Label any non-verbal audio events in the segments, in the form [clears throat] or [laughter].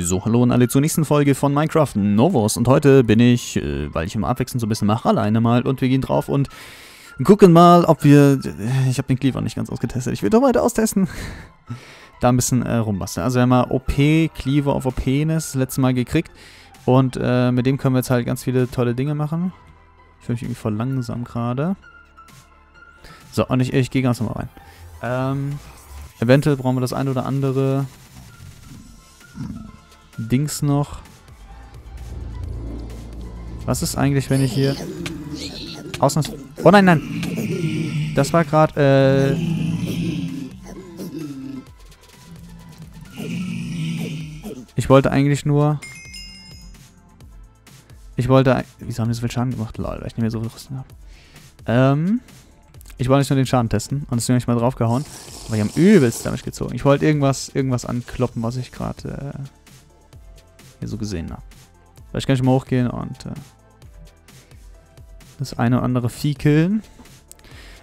So, hallo und alle zur nächsten Folge von Minecraft Novos. Und heute bin ich, äh, weil ich immer abwechselnd so ein bisschen mache, alleine mal. Und wir gehen drauf und gucken mal, ob wir... Äh, ich habe den Cleaver nicht ganz ausgetestet. Ich will doch weiter austesten. [laughs] da ein bisschen äh, rumbasteln. Also wir haben mal OP, Cleaver auf OP-Ness letztes Mal gekriegt. Und äh, mit dem können wir jetzt halt ganz viele tolle Dinge machen. Ich fühle mich irgendwie voll langsam gerade. So, und ich, ich gehe ganz normal rein. Ähm, eventuell brauchen wir das eine oder andere Dings noch. Was ist eigentlich, wenn ich hier... Ausnahms... Oh nein, nein! Das war gerade, äh... Ich wollte eigentlich nur... Ich wollte... Wieso haben die so viel Schaden gemacht? Lol, weil ich nicht mehr so viel Rüstung habe. Ähm... Ich wollte nicht nur den Schaden testen und deswegen habe ich mal draufgehauen. Aber die haben übelst Damage gezogen. Ich wollte irgendwas, irgendwas ankloppen, was ich gerade äh, hier so gesehen habe. Vielleicht kann ich mal hochgehen und äh, das eine oder andere Vieh killen.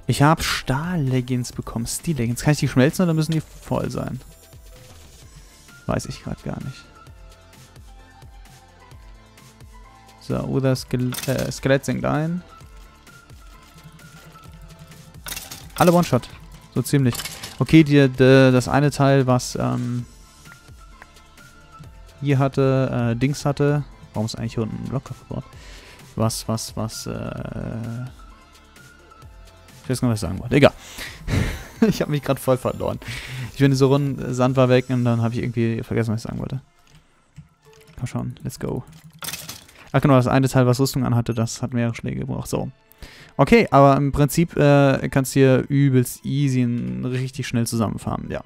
Ich habe Stahl-Leggings bekommen. Steel-Leggings. Kann ich die schmelzen oder müssen die voll sein? Weiß ich gerade gar nicht. So, oder äh, Skelett sinkt ein. Alle One-Shot. So ziemlich. Okay, die, die, das eine Teil, was ähm, hier hatte, äh, Dings hatte. Warum ist eigentlich hier unten ein Block aufgebaut? Was, was, was, äh... Ich weiß gar nicht, was ich sagen wollte. Egal. [laughs] ich habe mich gerade voll verloren. Ich bin so rund, Sand war weg und dann habe ich irgendwie vergessen, was ich sagen wollte. Komm schon, let's go. Ach genau, das eine Teil, was Rüstung anhatte, das hat mehrere Schläge gebraucht. So. Okay, aber im Prinzip äh, kannst du hier übelst easy und richtig schnell zusammenfarmen, ja.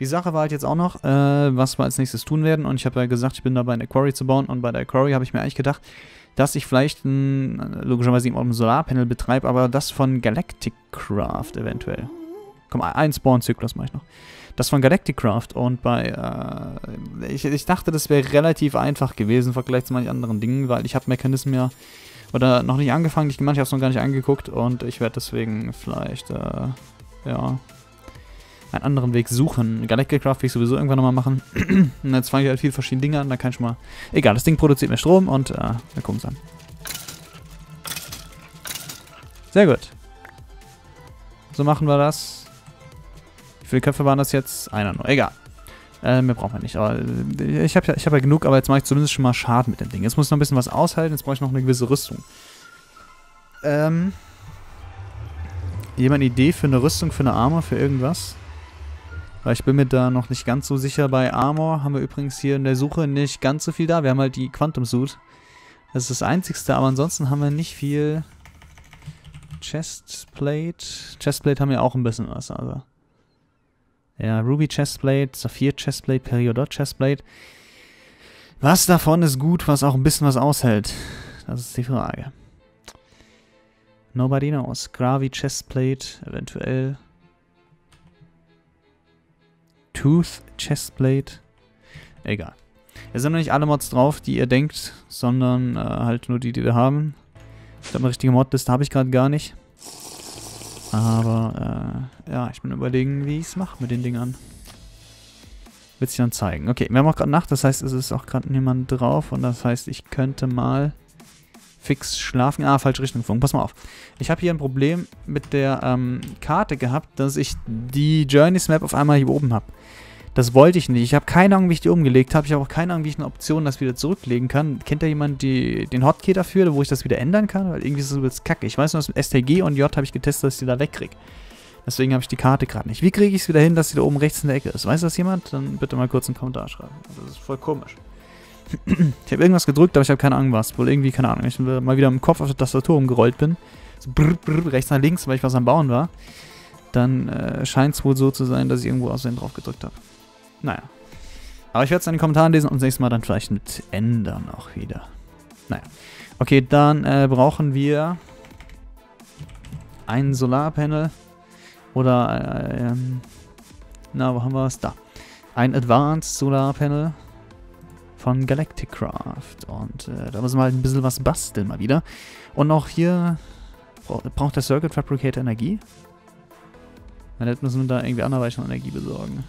Die Sache war halt jetzt auch noch, äh, was wir als nächstes tun werden. Und ich habe ja gesagt, ich bin dabei, eine Quarry zu bauen. Und bei der Quarry habe ich mir eigentlich gedacht, dass ich vielleicht ein, logischerweise auch ein Solarpanel betreibe, aber das von Galactic Craft eventuell. Komm, ein Spawn-Zyklus mache ich noch. Das von Galactic Craft. Und bei, äh, ich, ich dachte, das wäre relativ einfach gewesen im Vergleich zu manchen anderen Dingen, weil ich habe Mechanismen ja oder noch nicht angefangen, ich, manche habe es noch gar nicht angeguckt und ich werde deswegen vielleicht, äh, ja, einen anderen Weg suchen. Galactic Craft will ich sowieso irgendwann nochmal machen. [clears throat] und jetzt fange ich halt viele verschiedene Dinge an, da kann ich schon mal... Egal, das Ding produziert mehr Strom und äh, wir gucken es an. Sehr gut. So machen wir das. Wie viele Köpfe waren das jetzt? Einer nur. Egal. Äh, mehr brauchen wir nicht. Aber äh, ich habe ja, hab ja genug, aber jetzt mache ich zumindest schon mal Schaden mit dem Ding. Jetzt muss ich noch ein bisschen was aushalten. Jetzt brauche ich noch eine gewisse Rüstung. Ähm. Jemand eine Idee für eine Rüstung, für eine Armor, für irgendwas? Weil ich bin mir da noch nicht ganz so sicher. Bei Armor haben wir übrigens hier in der Suche nicht ganz so viel da. Wir haben halt die Quantum Suit. Das ist das einzigste, aber ansonsten haben wir nicht viel Chestplate. Chestplate haben wir auch ein bisschen was, also. Ja, Ruby Chestplate, Saphir Chestplate, Periodot Chestplate. Was davon ist gut, was auch ein bisschen was aushält? Das ist die Frage. Nobody knows. Gravi Chestplate, eventuell. Tooth Chestplate. Egal. Es sind noch nicht alle Mods drauf, die ihr denkt, sondern äh, halt nur die, die wir haben. Ich glaube, eine richtige Modliste habe ich gerade gar nicht. Aber, äh, ja, ich bin überlegen, wie ich es mache mit den Dingern. Wird sich dann zeigen. Okay, wir haben auch gerade Nacht, das heißt, es ist auch gerade niemand drauf. Und das heißt, ich könnte mal fix schlafen. Ah, falsche Richtung geflogen. Pass mal auf. Ich habe hier ein Problem mit der ähm, Karte gehabt, dass ich die Journeys Map auf einmal hier oben habe. Das wollte ich nicht. Ich habe keine Ahnung, wie ich die umgelegt habe. Ich habe auch keine Ahnung, wie ich eine Option das wieder zurücklegen kann. Kennt da jemand die, den Hotkey dafür, wo ich das wieder ändern kann? Weil irgendwie ist das übelst kacke. Ich weiß nur, dass mit STG und J habe ich getestet, dass ich die da wegkriege. Deswegen habe ich die Karte gerade nicht. Wie kriege ich es wieder hin, dass sie da oben rechts in der Ecke ist? Weiß das jemand? Dann bitte mal kurz einen Kommentar schreiben. Das ist voll komisch. Ich habe irgendwas gedrückt, aber ich habe keine Ahnung was. Wohl irgendwie, keine Ahnung. Ich mal wieder im Kopf auf der Tastatur umgerollt bin. So brr, brr, rechts nach links, weil ich was am Bauen war. Dann äh, scheint es wohl so zu sein, dass ich irgendwo aussehen drauf gedrückt habe. Naja. Aber ich werde es in den Kommentaren lesen und das nächste Mal dann vielleicht mit ändern auch wieder. Naja. Okay, dann äh, brauchen wir ein Solarpanel. Oder, äh, ähm, na, wo haben wir es? Da. Ein Advanced Solarpanel von Galactic Craft. Und äh, da müssen wir halt ein bisschen was basteln mal wieder. Und auch hier braucht der Circuit Fabricator Energie. Dann müssen wir da irgendwie anderweitig noch Energie besorgen.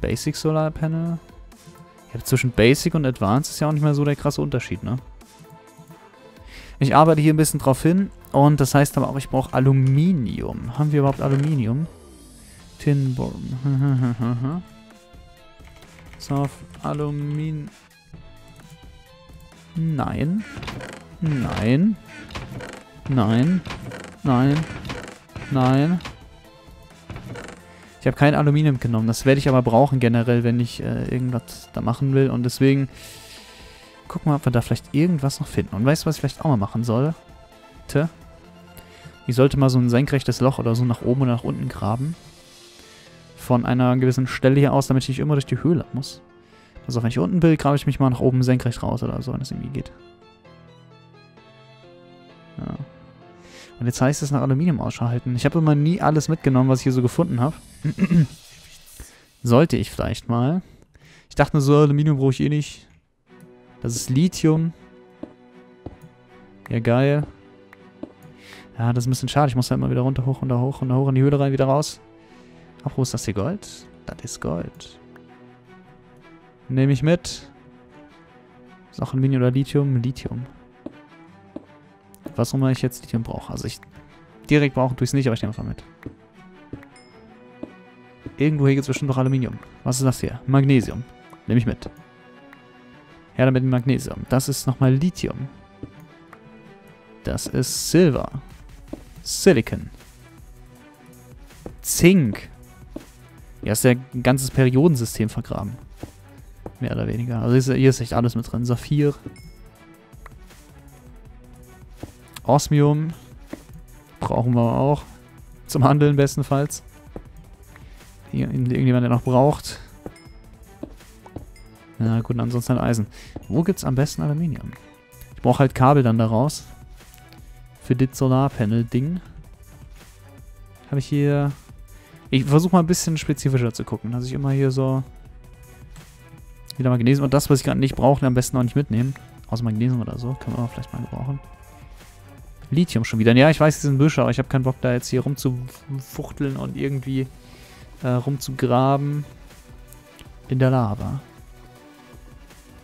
Basic Solar Panel. Ja, zwischen Basic und Advanced ist ja auch nicht mehr so der krasse Unterschied, ne? Ich arbeite hier ein bisschen drauf hin. Und das heißt aber auch, ich brauche Aluminium. Haben wir überhaupt Aluminium? Tinborn. [laughs] Soft Aluminium. Nein. Nein. Nein. Nein. Nein. Ich habe kein Aluminium genommen. Das werde ich aber brauchen generell, wenn ich äh, irgendwas da machen will. Und deswegen gucken wir, ob wir da vielleicht irgendwas noch finden. Und weißt du, was ich vielleicht auch mal machen soll? Ich sollte mal so ein senkrechtes Loch oder so nach oben oder nach unten graben. Von einer gewissen Stelle hier aus, damit ich nicht immer durch die Höhle muss. Also wenn ich unten bin, grabe ich mich mal nach oben senkrecht raus oder so, wenn das irgendwie geht. Ja. Und jetzt heißt es nach Aluminium Ausschau halten. Ich habe immer nie alles mitgenommen, was ich hier so gefunden habe. [clears throat] Sollte ich vielleicht mal. Ich dachte nur so, Aluminium brauche ich eh nicht. Das ist Lithium. Ja, geil. Ja, das ist ein bisschen schade. Ich muss halt immer wieder runter, hoch, runter, hoch, runter, hoch in die Höhle rein, wieder raus. Ach, wo ist das hier Gold? Das ist Gold. Nehme ich mit. Ist auch Aluminium oder Lithium? Lithium. Was auch immer ich jetzt Lithium brauche. Also ich direkt brauchen tue ich es nicht, aber ich nehme einfach mit. Irgendwo hier gibt es bestimmt noch Aluminium. Was ist das hier? Magnesium. Nehme ich mit. Her damit Magnesium. Das ist nochmal Lithium. Das ist Silber. Silicon. Zink. Ja, ist ja ein ganzes Periodensystem vergraben. Mehr oder weniger. Also hier ist echt alles mit drin. Saphir. Osmium. Brauchen wir auch. Zum Handeln bestenfalls. Hier, irgendjemand, der noch braucht. Ja gut, ansonsten halt Eisen. Wo gibt's am besten Aluminium? Ich brauche halt Kabel dann daraus. Für das Solarpanel-Ding. Habe ich hier... Ich versuche mal ein bisschen spezifischer zu gucken, dass ich immer hier so... Wieder Magnesium und das, was ich gerade nicht brauche, am besten auch nicht mitnehmen. Außer Magnesium oder so. Können wir vielleicht mal gebrauchen. Lithium schon wieder. Ja, ich weiß, die sind Büsche, aber ich habe keinen Bock, da jetzt hier rumzufuchteln und irgendwie äh, rumzugraben in der Lava.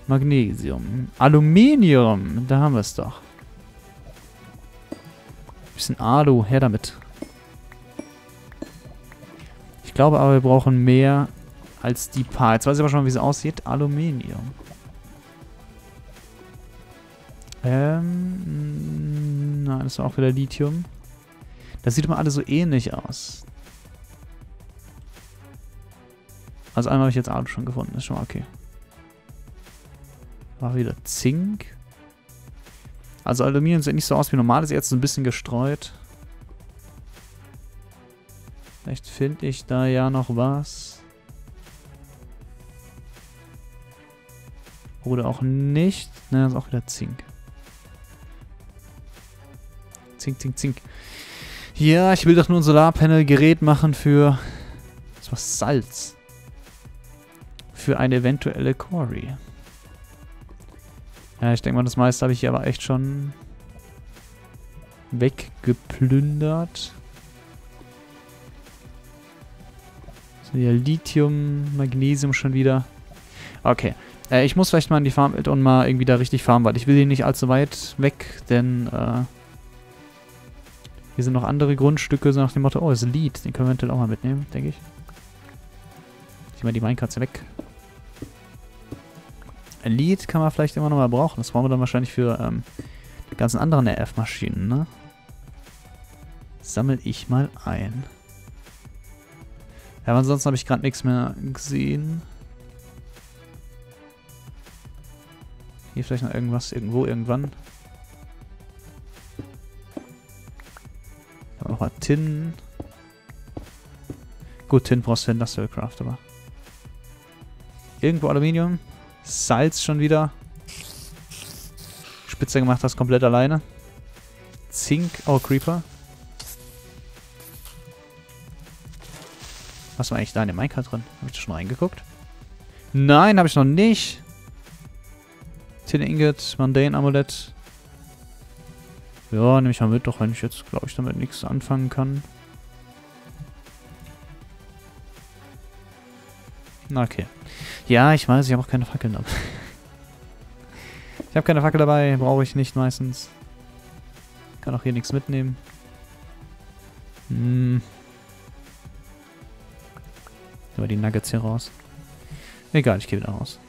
Magnesium. Aluminium. Da haben wir es doch. Bisschen Alu. Her damit. Ich glaube aber, wir brauchen mehr als die paar. Jetzt weiß ich aber schon mal, wie es aussieht. Aluminium. Ähm, nein, das ist auch wieder Lithium. Das sieht immer alle so ähnlich aus. Also einmal habe ich jetzt Alu schon gefunden. ist schon mal okay. War wieder Zink. Also Aluminium sieht nicht so aus wie normales Erz, so ein bisschen gestreut. Vielleicht finde ich da ja noch was. Oder auch nicht. Das ist auch wieder Zink. Zink, zink, zink. Ja, ich will doch nur ein Solarpanel-Gerät machen für... Das war Salz. Für eine eventuelle Quarry. Ja, ich denke mal, das meiste habe ich hier aber echt schon weggeplündert. Hier Lithium, Magnesium schon wieder. Okay. Äh, ich muss vielleicht mal in die Farm und mal irgendwie da richtig farmen, weil ich will hier nicht allzu weit weg, denn äh, hier sind noch andere Grundstücke, so nach dem Motto, oh, ist Lied. Den können wir eventuell auch mal mitnehmen, denke ich. Ich mal die Minecraft weg. Ein Lied kann man vielleicht immer noch mal brauchen. Das brauchen wir dann wahrscheinlich für ähm, die ganzen anderen RF-Maschinen, ne? Sammel ich mal ein. Ja, ansonsten habe ich gerade nichts mehr gesehen. Hier vielleicht noch irgendwas, irgendwo, irgendwann. Nochmal Tin. Gut, Tin brauchst du für Industrial Craft, aber. Irgendwo Aluminium. Salz schon wieder. Spitze gemacht hast komplett alleine. Zink. Oh, Creeper. Was war eigentlich da in dem Minecart drin? Habe ich da schon reingeguckt? Nein, habe ich noch nicht. Tin Ingot, Mundane Amulett. Ja, nehme ich mal mit, doch wenn ich jetzt, glaube ich, damit nichts anfangen kann. Okay. Ja, ich weiß, ich habe auch keine Fackeln dabei. [laughs] Ich habe keine Fackel dabei, brauche ich nicht meistens. Kann auch hier nichts mitnehmen. Hm. Aber die Nuggets hier raus. Egal, ich gehe wieder raus.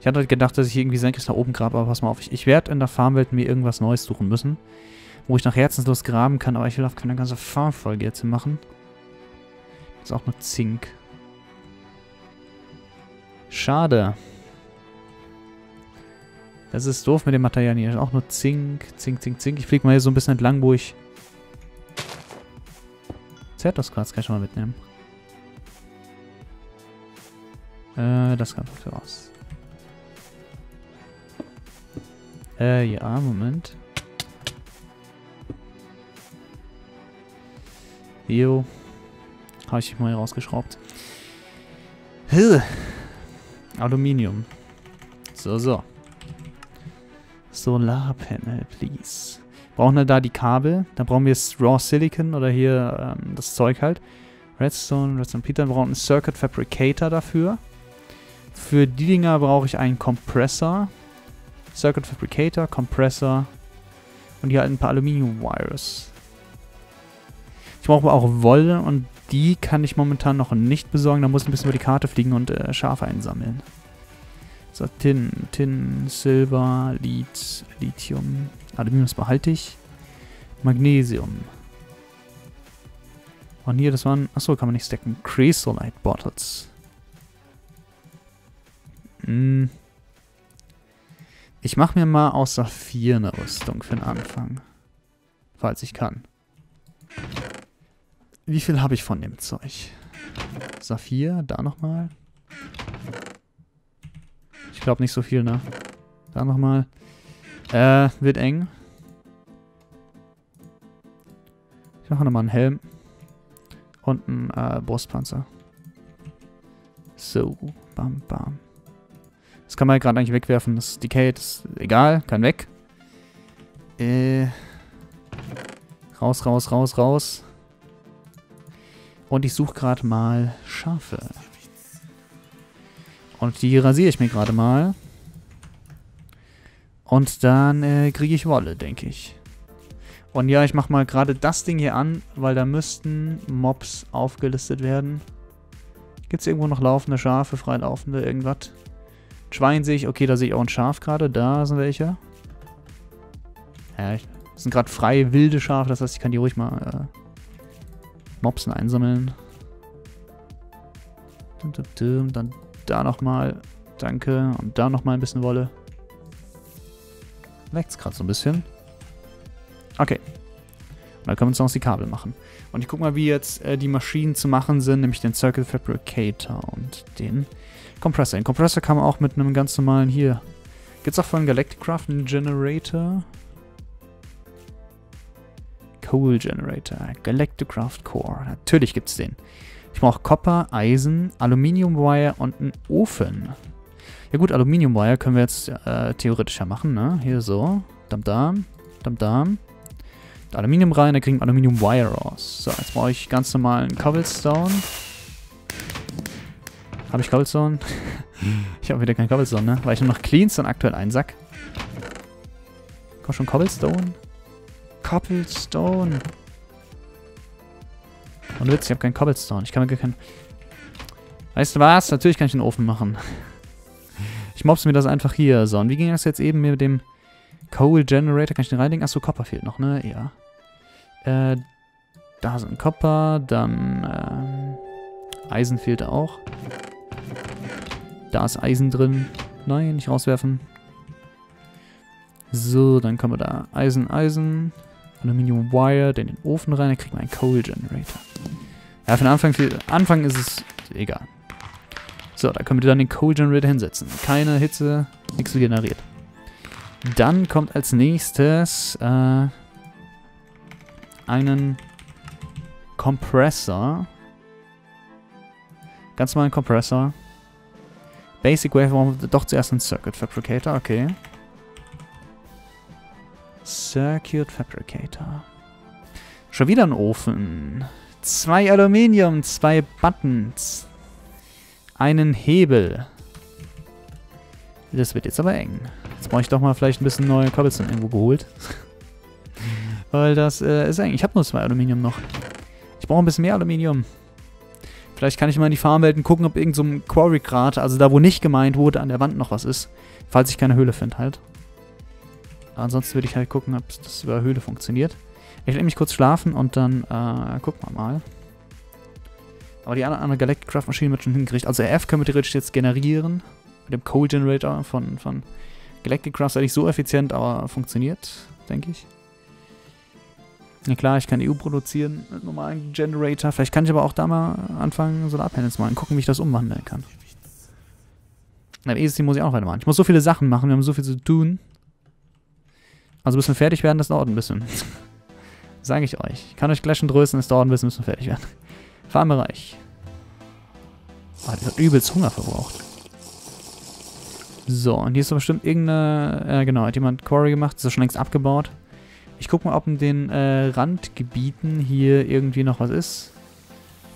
Ich hatte gedacht, dass ich irgendwie senkrecht nach oben grabe, aber pass mal auf. Ich, ich werde in der Farmwelt mir irgendwas Neues suchen müssen, wo ich nach Herzenslos graben kann, aber ich will auch keine ganze Farmfolge jetzt machen. Das ist auch nur Zink. Schade. Das ist doof mit dem Material hier. Auch nur Zink, Zink, Zink, Zink. Ich fliege mal hier so ein bisschen entlang, wo ich... Zertosquarz kann ich schon mal mitnehmen. Äh, das kann dafür raus. Äh, ja, Moment. Jo. Habe ich mal rausgeschraubt. Hö. Aluminium. So, so. Solarpanel, please. Brauchen wir da die Kabel. Da brauchen wir Raw Silicon oder hier ähm, das Zeug halt. Redstone, Redstone Peter. Wir brauchen einen Circuit Fabricator dafür. Für die Dinger brauche ich einen Kompressor. Circuit Fabricator, Kompressor. Und hier halt ein paar Aluminium Wires. Ich brauche auch Wolle und die kann ich momentan noch nicht besorgen. Da muss ich ein bisschen über die Karte fliegen und äh, Schafe einsammeln. So, Tin, Tin, Silber, Lead, Lithium. Aluminium behalte ich. Magnesium. Und hier, das waren... Achso, kann man nicht stacken. Chrysolite Bottles. Hm. Ich mache mir mal aus Saphir eine Rüstung für den Anfang. Falls ich kann. Wie viel habe ich von dem Zeug? Saphir, da nochmal. Ich glaube nicht so viel, ne? Da nochmal. Äh, wird eng. Ich mache nochmal einen Helm. Und einen äh, Brustpanzer. So, bam, bam. Das kann man ja gerade eigentlich wegwerfen. Das Decayed ist egal, kann weg. Äh, raus, raus, raus, raus. Und ich suche gerade mal Schafe. Und die rasiere ich mir gerade mal. Und dann äh, kriege ich Wolle, denke ich. Und ja, ich mache mal gerade das Ding hier an, weil da müssten Mobs aufgelistet werden. Gibt es irgendwo noch laufende Schafe, freilaufende, irgendwas? Schwein sehe ich. Okay, da sehe ich auch ein Schaf gerade. Da sind welche. Ja, das sind gerade freie, wilde Schafe. Das heißt, ich kann die ruhig mal äh, Mopsen einsammeln. Dann da nochmal. Danke. Und da nochmal ein bisschen Wolle. Leckt's gerade so ein bisschen. Okay. Und dann können wir uns noch die Kabel machen. Und ich guck mal, wie jetzt äh, die Maschinen zu machen sind, nämlich den Circuit Fabricator und den Kompressor. Den Kompressor kann man auch mit einem ganz normalen hier. Gibt's auch von Galacticraft einen Generator? Coal Generator. Galacticraft Core. Natürlich gibt's den. Ich brauche Copper, Eisen, Aluminium Wire und einen Ofen. Ja gut, Aluminium Wire können wir jetzt äh, theoretisch ja machen, ne? Hier so. Dam dam. Dam dam. Aluminium rein, dann kriegen wir Aluminium Wire raus. So, jetzt brauche ich ganz normalen Cobblestone. Habe ich Cobblestone? [laughs] ich habe wieder kein Cobblestone, ne? Weil ich nur noch Cleanstone aktuell einen Sack. Komm schon, Cobblestone? Cobblestone. Und Witz, ich habe keinen Cobblestone. Ich kann mir gar keinen... Weißt du was? Natürlich kann ich den Ofen machen. [laughs] Ich mobs mir das einfach hier. So, und wie ging das jetzt eben mit dem Coal Generator? Kann ich den reinlegen? Achso, Copper fehlt noch, ne? Ja. Äh, da sind Copper, dann, ähm, Eisen fehlt auch. Da ist Eisen drin. Nein, nicht rauswerfen. So, dann können wir da Eisen, Eisen, Aluminium Wire, den in den Ofen rein, dann kriegen wir einen Coal Generator. Ja, für den Anfang, für Anfang ist es egal. So, da können wir dann den Coal Generator hinsetzen. Keine Hitze, nichts generiert. Dann kommt als nächstes äh, einen Kompressor. Ganz normalen Kompressor. Basic Wave brauchen wir doch zuerst einen Circuit Fabricator, okay. Circuit Fabricator. Schon wieder ein Ofen. Zwei Aluminium, zwei Buttons, einen Hebel. Das wird jetzt aber eng. Jetzt brauche ich doch mal vielleicht ein bisschen neue Cobblestone irgendwo geholt. [laughs] Weil das äh, ist eng. Ich habe nur zwei Aluminium noch. Ich brauche ein bisschen mehr Aluminium. Vielleicht kann ich mal in die Farmwelten gucken, ob irgend so Quarry-Grat, also da, wo nicht gemeint wurde, an der Wand noch was ist. Falls ich keine Höhle finde halt. Ansonsten würde ich halt gucken, ob das über Höhle funktioniert. Ich lege mich kurz schlafen und dann äh, gucken wir mal. Aber die andere, Galactic Craft Maschine wird schon hingekriegt. Also RF können wir theoretisch jetzt generieren. Mit dem Coal Generator von, von Galactic Craft ist eigentlich so effizient, aber funktioniert, denke ich. Ja klar, ich kann EU produzieren mit normalen Generator. Vielleicht kann ich aber auch da mal anfangen, Solarpanels machen. Gucken, wie ich das umwandeln kann. Beim ESC muss ich auch noch weitermachen. Ich muss so viele Sachen machen, wir haben so viel zu tun. Also bis wir fertig werden, das dauert ein bisschen. [laughs] Sage ich euch. Ich kann euch gleich schon trösten, es dauert ein bisschen, bis wir fertig werden. Farmbereich. Ah, der hat übelst Hunger verbraucht. So, und hier ist doch bestimmt irgendeine... Äh, genau, hat jemand Quarry gemacht. Ist das schon längst abgebaut. Ich guck mal, ob in den äh, Randgebieten hier irgendwie noch was ist.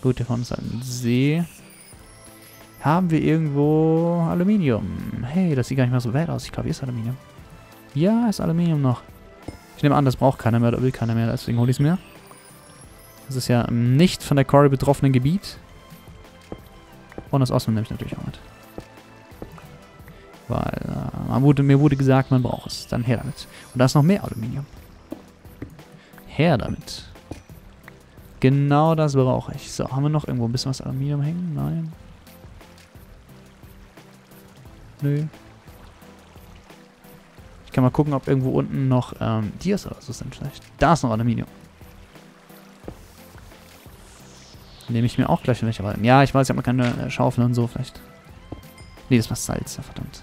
Gut, hier vorne ist ein See. Haben wir irgendwo Aluminium? Hey, das sieht gar nicht mehr so weit aus. Ich glaube, hier ist Aluminium. Ja, ist Aluminium noch. Ich nehme an, das braucht keiner mehr oder will keiner mehr, deswegen hole ich es mir. Das ist ja nicht von der Quarry betroffenen Gebiet. Und das Osman nehme ich natürlich auch mit. Weil äh, wurde, mir wurde gesagt, man braucht es. Dann her damit. Und da ist noch mehr Aluminium. Her damit. Genau das brauche ich. So, haben wir noch irgendwo ein bisschen was Aluminium hängen? Nein. Nö. Ich kann mal gucken, ob irgendwo unten noch ähm, Dias oder so sind vielleicht. Da ist noch Aluminium. Nehme ich mir auch gleich welche rein. Ja, ich weiß, ich habe keine äh, Schaufel und so vielleicht. Nee, das war Salz, ja verdammt.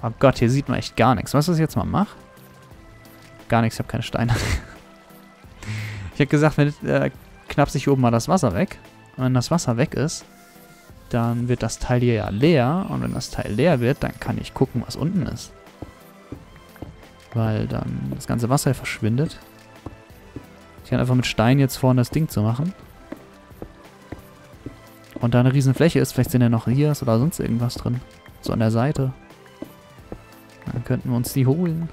Oh Gott, hier sieht man echt gar nichts. Weißt du, was ich jetzt mal mache? Gar nichts, ich habe keine Steine. [laughs] ich habe gesagt, wenn äh, knapp sich oben mal das Wasser weg. Und wenn das Wasser weg ist, dann wird das Teil hier ja leer. Und wenn das Teil leer wird, dann kann ich gucken, was unten ist. Weil dann das ganze Wasser verschwindet. Ich kann einfach mit Stein jetzt vorne das Ding zu machen. Und da eine riesen Fläche ist, vielleicht sind ja noch hier oder sonst irgendwas drin. So an der Seite. Dann könnten wir uns die holen.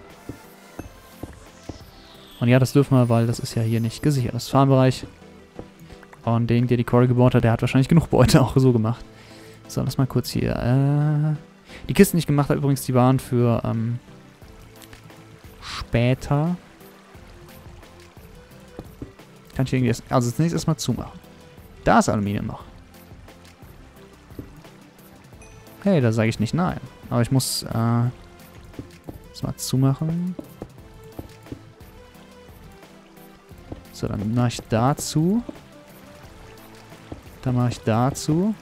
Und ja, das dürfen wir, weil das ist ja hier nicht gesichert. Das Farmbereich. Und den, der die Quarry gebaut hat, der hat wahrscheinlich genug Beute [laughs] auch so gemacht. So, lass mal kurz hier. Äh, die Kisten, die ich gemacht habe, übrigens, die waren für ähm, später. Kann ich irgendwie... Also zunächst erstmal zumachen. Da ist Aluminium noch. Hey, da sage ich nicht nein. Aber ich muss äh, das mal zumachen. So, dann mache ich dazu. Dann mache ich dazu.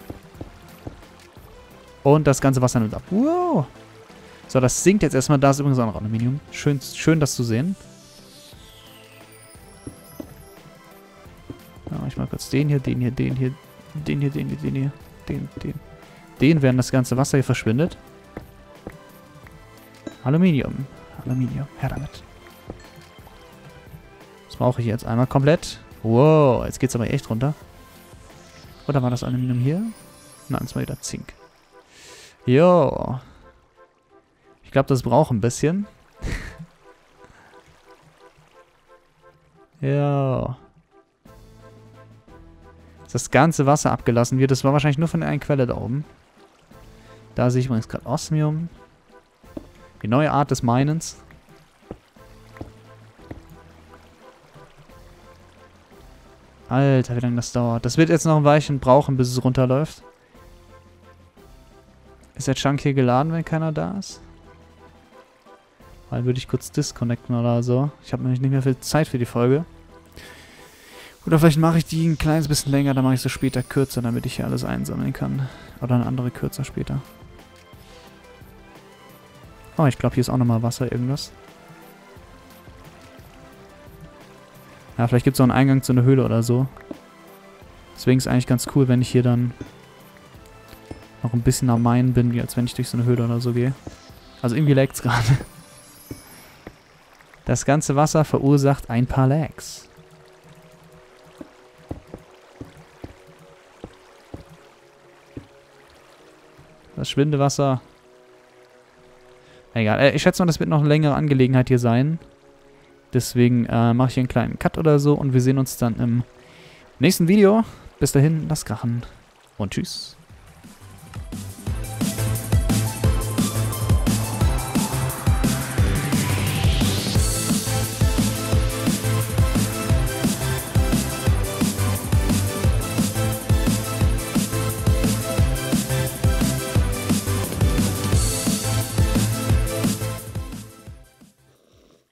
Und das ganze Wasser nimmt ab. Wow. So, das sinkt jetzt erstmal. Da ist übrigens auch noch Aluminium. Schön, schön das zu sehen. Den hier, den hier, den hier, den hier, den hier, den hier, den, den. Den, während das ganze Wasser hier verschwindet. Aluminium. Aluminium. Her damit. Das brauche ich jetzt einmal komplett. Wow, jetzt geht es aber echt runter. Oder war das Aluminium hier? Nein, das war wieder Zink. Jo. Ich glaube, das braucht ein bisschen. [laughs] ja. Das ganze Wasser abgelassen wird. Das war wahrscheinlich nur von der einen Quelle da oben. Da sehe ich übrigens gerade Osmium. Die neue Art des Minens. Alter, wie lange das dauert. Das wird jetzt noch ein Weilchen brauchen, bis es runterläuft. Ist der Chunk hier geladen, wenn keiner da ist? Weil würde ich kurz disconnecten oder so. Ich habe nämlich nicht mehr viel Zeit für die Folge. Oder vielleicht mache ich die ein kleines bisschen länger, dann mache ich sie später kürzer, damit ich hier alles einsammeln kann. Oder eine andere kürzer später. Oh, ich glaube, hier ist auch nochmal Wasser, irgendwas. Ja, vielleicht gibt es auch einen Eingang zu einer Höhle oder so. Deswegen ist es eigentlich ganz cool, wenn ich hier dann noch ein bisschen am Main bin, als wenn ich durch so eine Höhle oder so gehe. Also irgendwie leckt es [laughs] gerade. Das ganze Wasser verursacht ein paar Lags. Das Schwindewasser. Egal, äh, ich schätze mal, das wird noch eine längere Angelegenheit hier sein. Deswegen äh, mache ich hier einen kleinen Cut oder so und wir sehen uns dann im nächsten Video. Bis dahin, lasst krachen und tschüss.